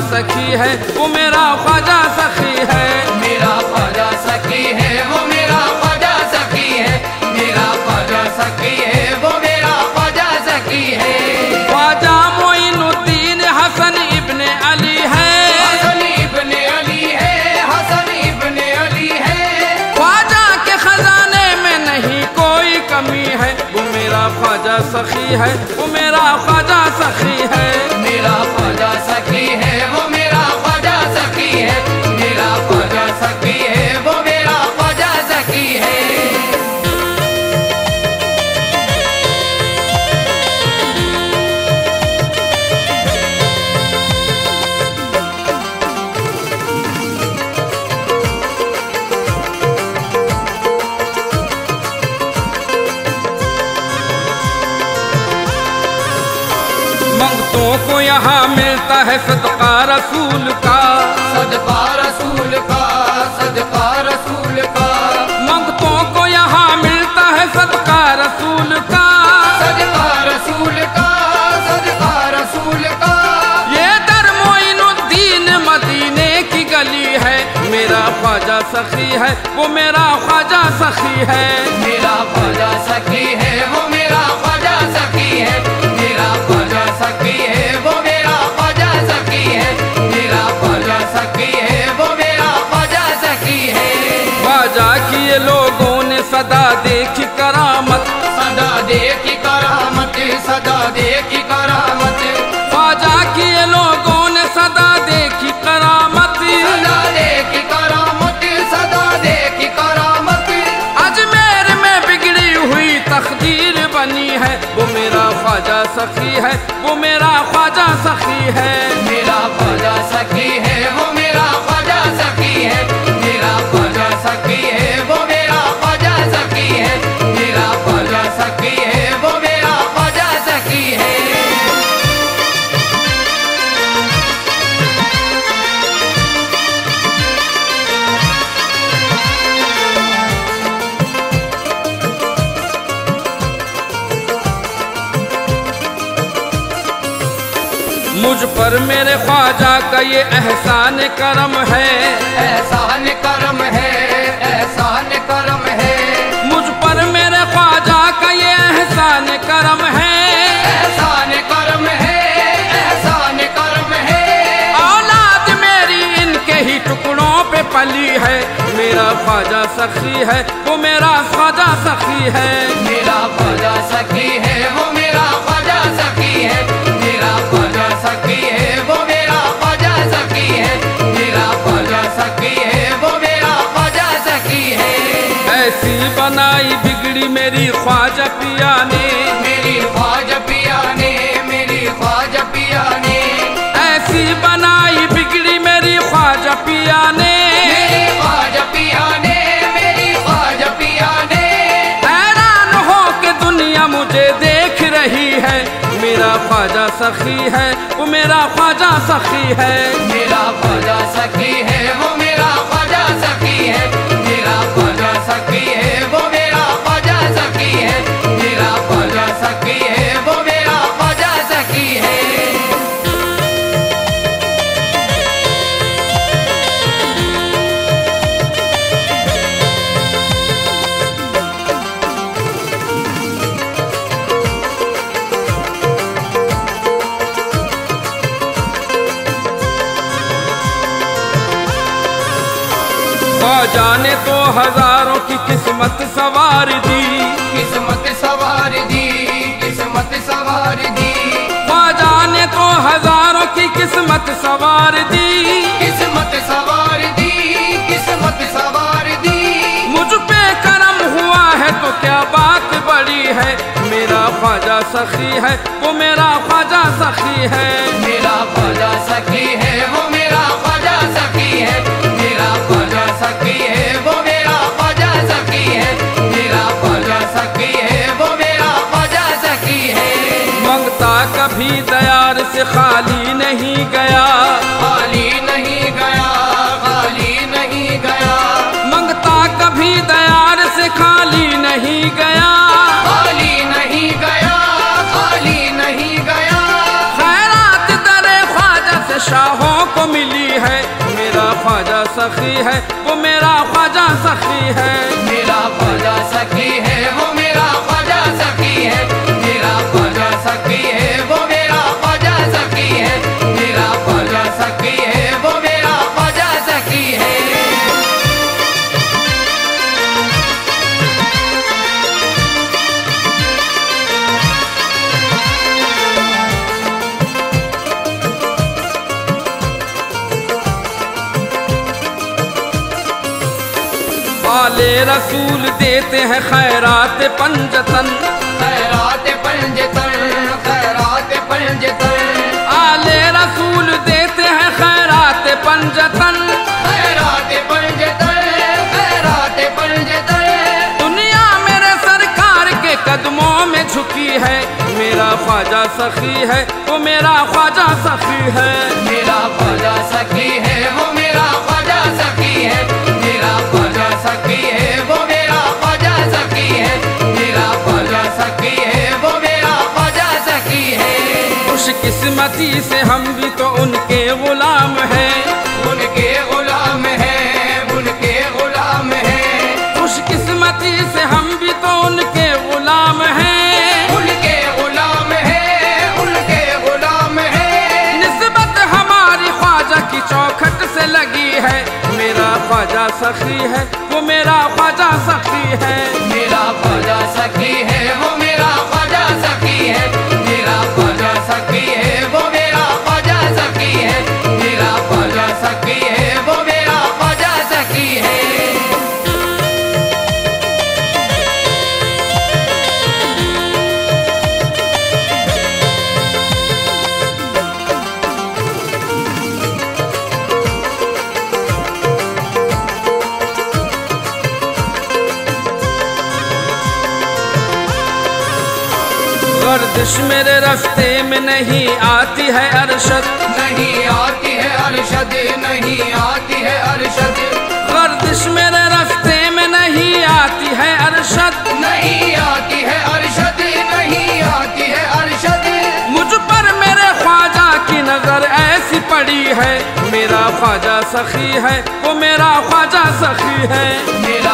सखी है वो मेरा ख्वाजा सखी है। मेरा ख्वाजा सखी है वो मेरा ख्वाजा सखी है। मेरा ख्वाजा सखी है वो मेरा ख्वाजा सखी है। ख्वाजा मोइनुद्दीन हसन इब्ने अली है। हसन इब्ने अली है हसन इब्ने अली है। ख्वाजा के खजाने में नहीं कोई कमी है। वो मेरा ख्वाजा सखी है वो मेरा ख्वाजा सखी है। मेरा ख्वाजा सखी है को यहाँ मिलता है सदका रसूल का। सदका रसूल का सदका रसूल का। मंगतों को यहाँ मिलता है सदका रसूल का। सदका रसूल का सदका रसूल का। ये दर मोइनुद्दीन मदीने की गली है। मेरा ख्वाजा सखी है वो मेरा ख्वाजा सखी है। मेरा ख्वाजा सखी है वो सदा देखी करामत। सदा देखी करामत सदा देखी करामत। ख्वाजा किए लोगों ने सदा देखी करामत। सदा देखी करामत सदा देखी करामत। अजमेर में बिगड़ी हुई तकदीर बनी है। वो मेरा ख्वाजा सखी है वो मेरा ख्वाजा सखी है। मेरा ख्वाजा सखी है। मुझ पर मेरे ख्वाजा का ये एहसान करम है। एहसान करम है एहसान करम है। मुझ पर मेरे ख्वाजा का ये एहसान करम है। एहसान करम है एहसान करम है। औलाद मेरी इनके ही टुकड़ों पे पली है। मेरा ख्वाजा सखी है वो मेरा ख्वाजा सखी है। मेरा ख्वाजा सखी है ख्वाजा पिया ने मेरी ख्वाजा पिया ने मेरी ख्वाजा पिया ने ऐसी बनाई बिगड़ी मेरी ख्वाजा पिया ने मुझे देख रही है। मेरा ख्वाजा सखी है वो मेरा ख्वाजा सखी है। मेरा ख्वाजा सखी है वो मेरा ख्वाजा सखी है। ख्वाजा ने तो हज़ारों की किस्मत सवार दी। किस्मत सवार दी किस्मत सवार दी। ख्वाजा ने तो हज़ारों की किस्मत सवार दी। किस्मत सवार दी किस्मत सवार दी। मुझ पे करम हुआ है तो क्या बात बड़ी है? मेरा ख्वाजा सखी है वो मेरा ख्वाजा सखी है। मेरा ख्वाजा सखी है ख्वाजा सखी है वो मेरा ख्वाजा सखी है। रसूल देते हैं खैरात पंजतन। खैरात पंजतन खैरात पंजतन। आले रसूल देते हैं खैरात पंजतन। खैरात पंजतन खैरात पंजतन। दुनिया मेरे सरकार के कदमों में झुकी है। मेरा ख्वाजा सखी है वो मेरा ख्वाजा सखी है। मेरा ख्वाजा सखी है वो मेरा किस्मती से हम भी तो उनके गुलाम हैं। उनके गुलाम हैं उनके गुलाम हैं। खुश किस्मती से हम भी तो उनके ख्वाजा सखी है वो मेरा ख्वाजा सखी है। गर्दिश मेरे रास्ते में नहीं आती है अरशद। नहीं आती है अरशद नहीं आती है अरशद। गर्दिश मेरे रास्ते में नहीं आती है अरशद। नहीं आती है अरशद नहीं आती है अरशद। मुझ पर मेरे ख्वाजा की नज़र ऐसी पड़ी है। मेरा ख्वाजा सखी है वो मेरा ख्वाजा सखी है। मेरा